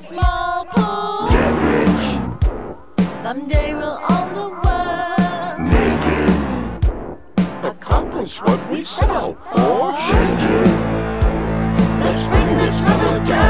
small pool. Get rich. Someday we'll own the world. Make it. Accomplish what we set out for. change. it. Let's bring this mother down.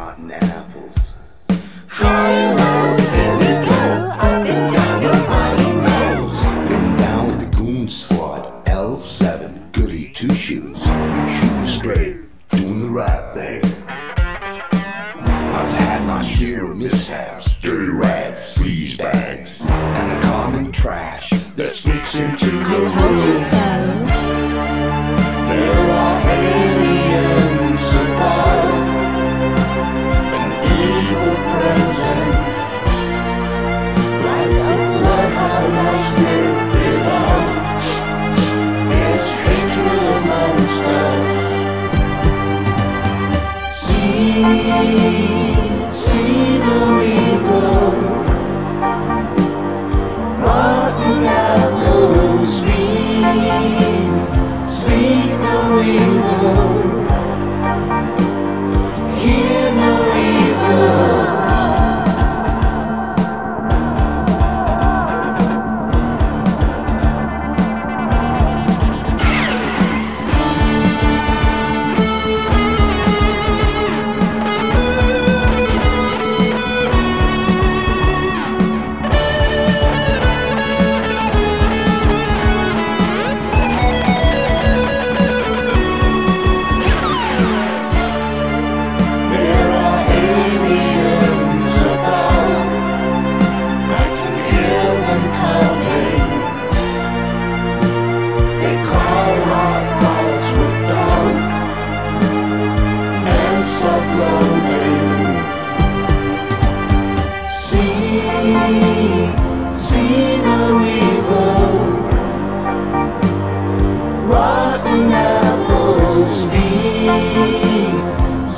Rotten apples. Here we go. Up and down your body nose. Been down with the goon squad. L7, goody two shoes. Shooting straight, doing the right thing. I've had my share of mishaps, dirty rats, sleaze bags, and the common trash that sneaks into the room.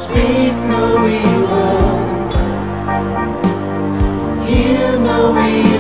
Speak no evil, hear no evil.